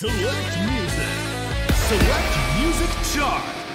Select music. Select music chart.